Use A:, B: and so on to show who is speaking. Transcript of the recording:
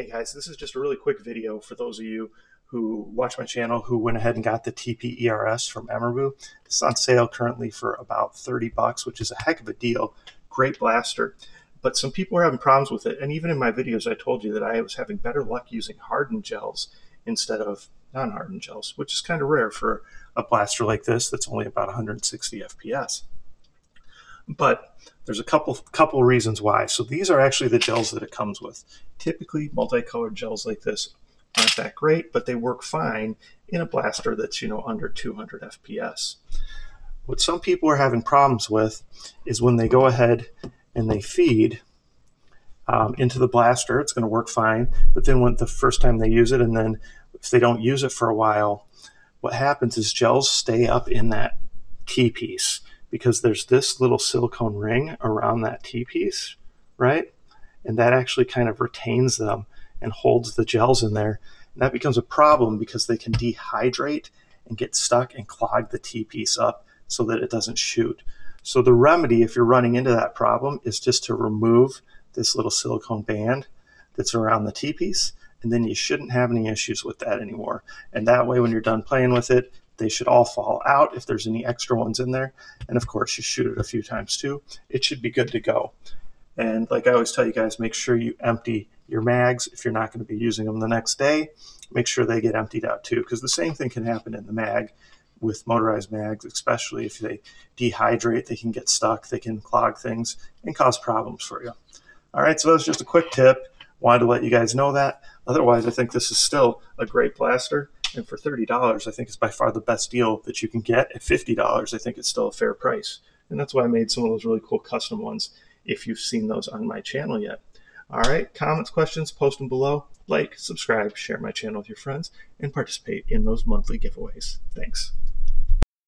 A: Hey guys, this is just a really quick video for those of you who watch my channel who went ahead and got the TPER-S from Emerbu. It's on sale currently for about 30 bucks, which is a heck of a deal. Great blaster. But some people are having problems with it. And even in my videos, I told you that I was having better luck using hardened gels instead of non-hardened gels, which is kind of rare for a blaster like this that's only about 160 FPS. But there's a couple couple reasons why. So these are actually the gels that it comes with. Typically, multicolored gels like this aren't that great, but they work fine in a blaster that's you know under 200 FPS. What some people are having problems with is when they go ahead and they feed um, into the blaster, it's going to work fine. But then when the first time they use it, and then if they don't use it for a while, what happens is gels stay up in that T piece because there's this little silicone ring around that T-piece, right? And that actually kind of retains them and holds the gels in there. And that becomes a problem because they can dehydrate and get stuck and clog the T-piece up so that it doesn't shoot. So the remedy, if you're running into that problem, is just to remove this little silicone band that's around the T-piece, and then you shouldn't have any issues with that anymore. And that way, when you're done playing with it, they should all fall out if there's any extra ones in there. And of course, you shoot it a few times too. It should be good to go. And like I always tell you guys, make sure you empty your mags if you're not going to be using them the next day. Make sure they get emptied out too, because the same thing can happen in the mag with motorized mags, especially if they dehydrate, they can get stuck, they can clog things and cause problems for you. All right, so that was just a quick tip. Wanted to let you guys know that. Otherwise, I think this is still a great blaster. And for $30, I think it's by far the best deal that you can get. At $50, I think it's still a fair price. And that's why I made some of those really cool custom ones if you've seen those on my channel yet. All right, comments, questions, post them below. Like, subscribe, share my channel with your friends, and participate in those monthly giveaways. Thanks.